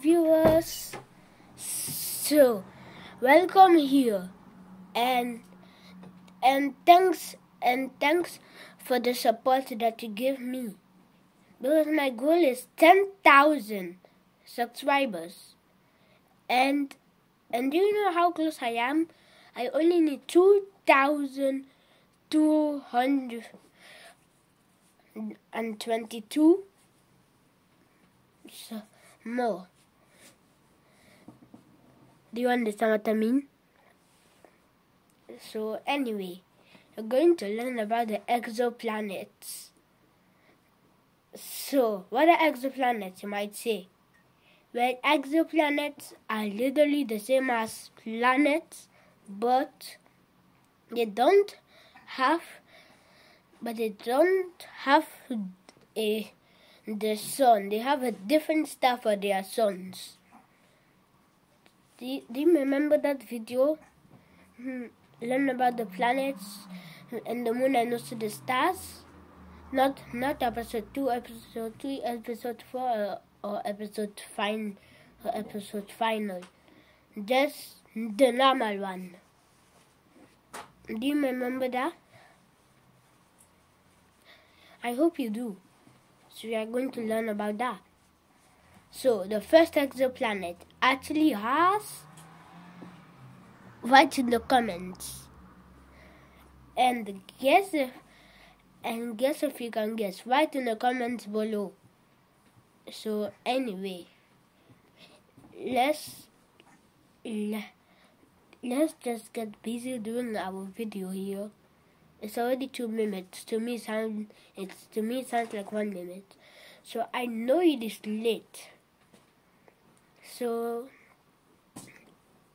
Viewers. So, welcome here. And and thanks and thanks for the support that you give me. Because my goal is 10,000 subscribers. And and do you know how close I am? I only need 2,222 so, more. Do you understand what I mean? So, anyway, we're going to learn about the exoplanets. So, what are exoplanets, you might say? Well, exoplanets are literally the same as planets, but they don't have, but they don't have a the sun. They have a different star for their suns. Do you, do you remember that video? Hmm, learn about the planets and the moon and also the stars. Not not episode two, episode three, episode four, or, or episode fine, or episode final. Just the normal one. Do you remember that? I hope you do. So we are going to learn about that. So the first exoplanet actually has write in the comments and guess if and guess if you can guess write in the comments below. So anyway, let's let's just get busy doing our video here. It's already two minutes. To me, sound it's to me sounds like one minute. So I know it is late. So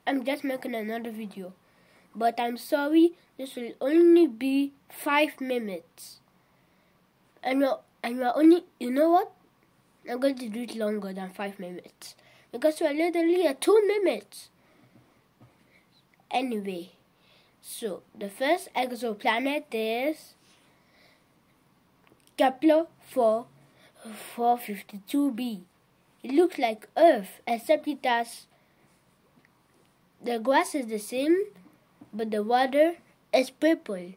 I'm just making another video. But I'm sorry, this will only be five minutes. And you're, and you're only, you know what? I'm going to do it longer than five minutes. Because we're literally at two minutes. Anyway. So, the first exoplanet is Kepler 4 452b. It looks like Earth, except it has the grass is the same, but the water is purple.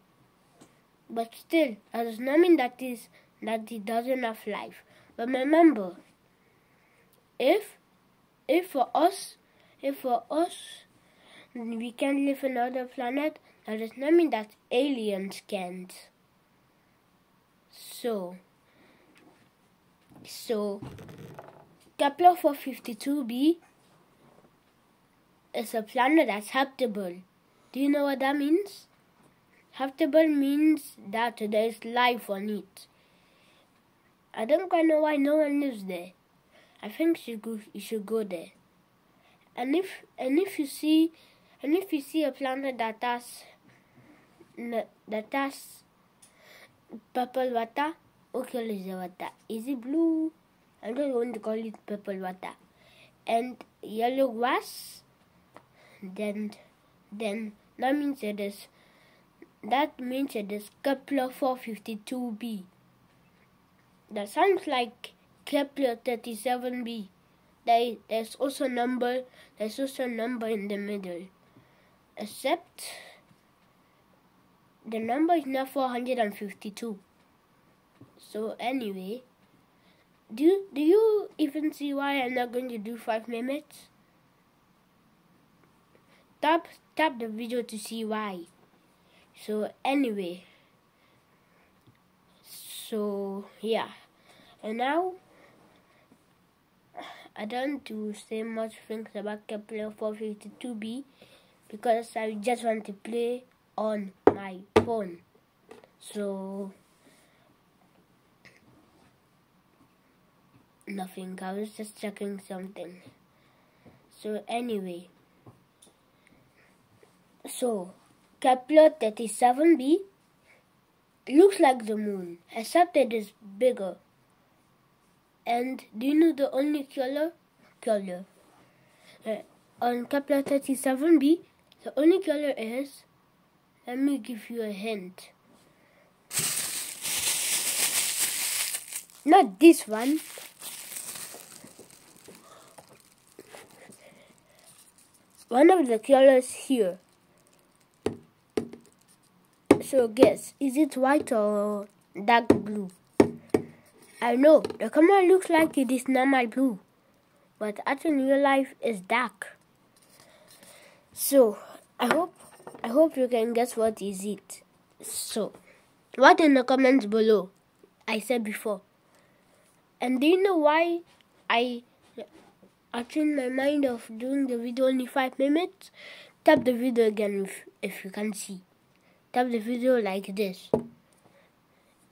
But still, that does not mean that is that it doesn't have life. But remember, if if for us, if for us we can live another planet, that does not mean that aliens can't. So, so Kepler 452b is a planet that's habitable. Do you know what that means? Habitable means that there is life on it. I don't quite know why no one lives there. I think you should go, you should go there. And if and if you see and if you see a planet that has that has purple water, okay, is it blue? I'm just going to call it purple water. And yellow grass, then then that means it is that means it is Kepler 452b. That sounds like Kepler 37b. There, there's also number there's also a number in the middle except the number is now 452 so anyway do do you even see why I'm not going to do 5 minutes? Tap tap the video to see why. So anyway. So yeah. And now I don't do say much things about Kepler 452b because I just want to play on my phone. So nothing. I was just checking something. So anyway, so Kepler 37b looks like the moon, except it is bigger. And do you know the only color? Color. Uh, on Kepler 37b, the only color is, let me give you a hint. Not this one. One of the colors here. So guess, is it white or dark blue? I know, the camera looks like it is normal blue, but actually in real life it's dark. So, I hope, I hope you can guess what is it. So, what in the comments below? I said before. And do you know why I I changed my mind of doing the video only 5 minutes? Tap the video again if, if you can see. Tap the video like this.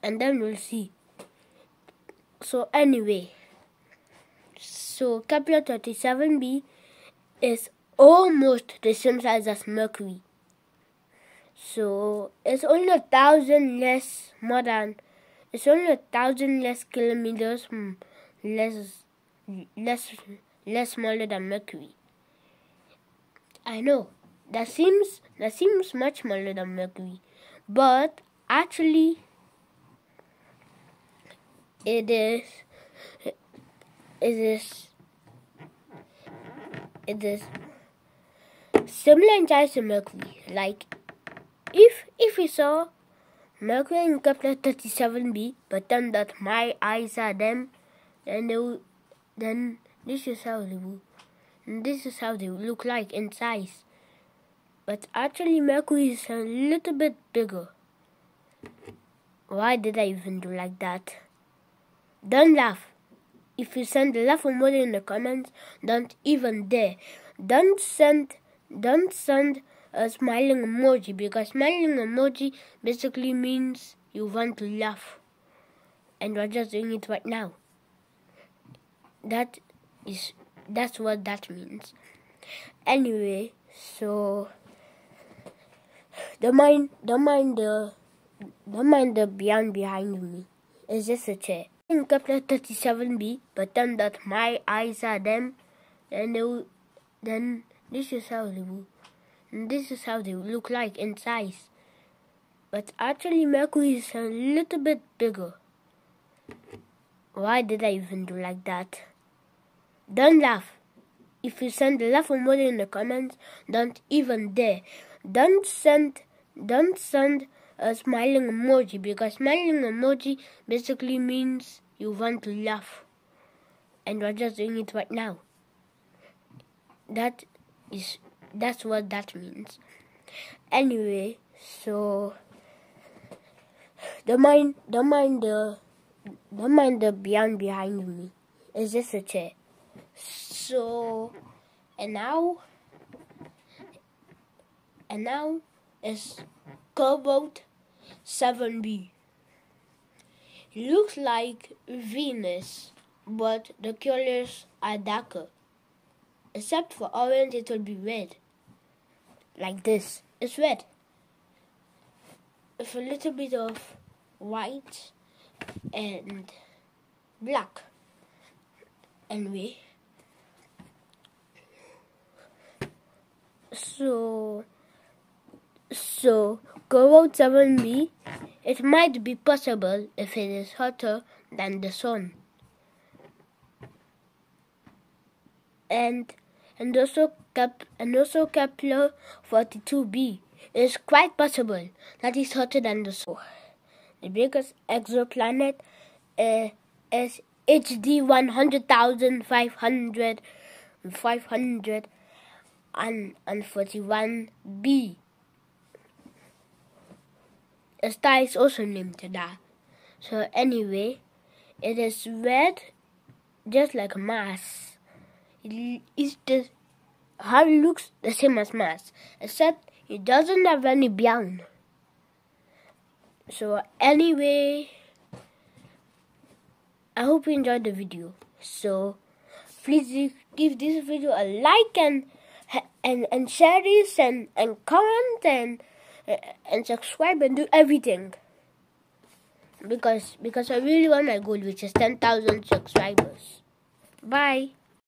And then we'll see. So anyway, so Kepler 37b is almost the same size as Mercury. So it's only a thousand less more than it's only a thousand less kilometers hmm, less less less smaller than Mercury. I know that seems that seems much smaller than Mercury, but actually it is it is it is similar in size to Mercury. Like if if we saw Mercury in Kepler 37b, but then that my eyes are them, then they will, then this is how they will, this is how they look like in size. But actually Mercury is a little bit bigger. Why did I even do like that? Don't laugh. If you send a laugh emoji in the comments, don't even dare. Don't send don't send a smiling emoji because smiling emoji basically means you want to laugh. And we're just doing it right now. That is that's what that means. Anyway, so don't mind don't mind the don't mind the beyond behind me. It's just a chair in Kepler 37b, but then that my eyes are them, then they will, then this is how they will, this is how they look like in size. But actually Mercury is a little bit bigger. Why did I even do like that? Don't laugh. If you send a laugh emoji in the comments, don't even dare. Don't send, don't send a smiling emoji because smiling emoji basically means you want to laugh. And we're just doing it right now. That is that's what that means. Anyway so don't mind don't mind the don't mind the beyond behind me. It's just a chair so and now and now is cobalt 7b. It looks like Venus, but the colors are darker. Except for orange, it will be red. Like this. It's red. With a little bit of white and black. Anyway. So, so Cobalt 7b, it might be possible if it is hotter than the sun. And and also Cap and also Kepler 42b is quite possible that is hotter than the sun. The biggest exoplanet uh, is HD 100,500 500 and, and 41b. A star is also named that. So anyway, it is red, just like Mars. It is the how it looks the same as Mars, except it doesn't have any brown. So anyway, I hope you enjoyed the video. So please give this video a like and and and share this and and comment and and subscribe and do everything. Because because I really want my goal which is 10,000 subscribers. Bye